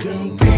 broken